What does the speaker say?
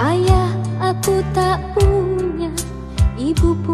Ayah aku tak punya Ibu pun.